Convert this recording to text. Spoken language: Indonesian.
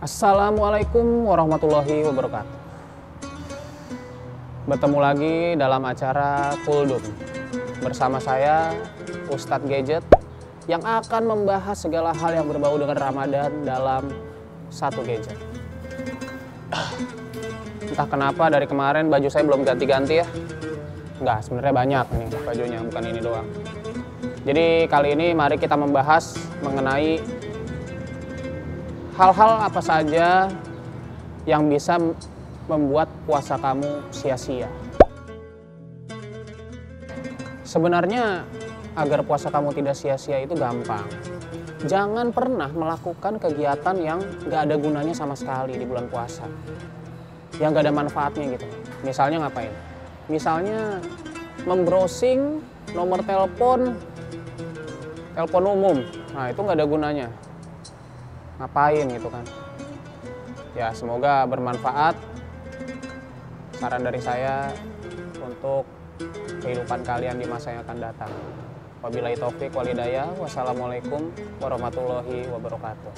Assalamualaikum warahmatullahi wabarakatuh. Bertemu lagi dalam acara Kuldum bersama saya Ustadz Gadget yang akan membahas segala hal yang berbau dengan Ramadan dalam satu gadget. Entah kenapa dari kemarin baju saya belum ganti-ganti ya. Enggak, sebenarnya banyak nih bajunya, bukan ini doang. Jadi kali ini mari kita membahas mengenai hal-hal apa saja yang bisa membuat puasa kamu sia-sia. Sebenarnya agar puasa kamu tidak sia-sia itu gampang. Jangan pernah melakukan kegiatan yang gak ada gunanya sama sekali di bulan puasa. Yang gak ada manfaatnya gitu. Misalnya ngapain? Misalnya membrowsing nomor telepon telepon umum. Nah, itu nggak ada gunanya. Ngapain gitu kan? Ya, semoga bermanfaat. Saran dari saya untuk kehidupan kalian di masa yang akan datang. Wabillahi taufik walhidayah. Wassalamualaikum warahmatullahi wabarakatuh.